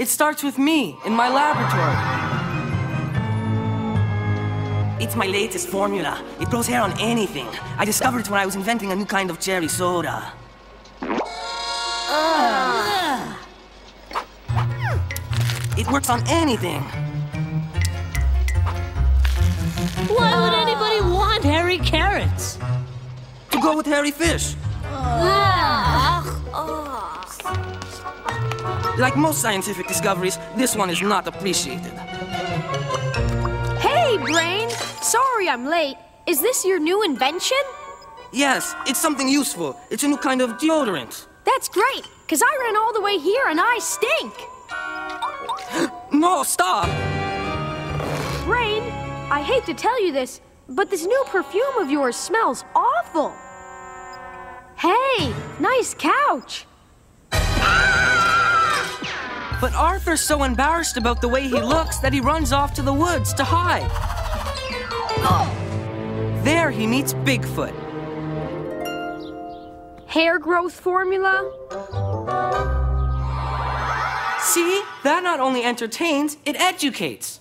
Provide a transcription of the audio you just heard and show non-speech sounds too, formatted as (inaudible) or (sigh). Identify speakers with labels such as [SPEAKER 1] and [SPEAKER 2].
[SPEAKER 1] It starts with me in my laboratory. It's my latest formula. It grows hair on anything. I discovered it when I was inventing a new kind of cherry soda. Ah. It works on anything.
[SPEAKER 2] Why would anybody want hairy carrots?
[SPEAKER 1] To go with hairy fish. Ah. Like most scientific discoveries, this one is not appreciated.
[SPEAKER 3] Hey, Brain! Sorry I'm late. Is this your new invention?
[SPEAKER 1] Yes, it's something useful. It's a new kind of deodorant.
[SPEAKER 3] That's great, because I ran all the way here and I stink. (gasps)
[SPEAKER 1] No, stop!
[SPEAKER 3] Brain, I hate to tell you this, but this new perfume of yours smells awful. Hey, nice couch.
[SPEAKER 1] But Arthur's so embarrassed about the way he looks that he runs off to the woods to hide. There he meets Bigfoot.
[SPEAKER 3] Hair growth formula?
[SPEAKER 1] See? That not only entertains, it educates.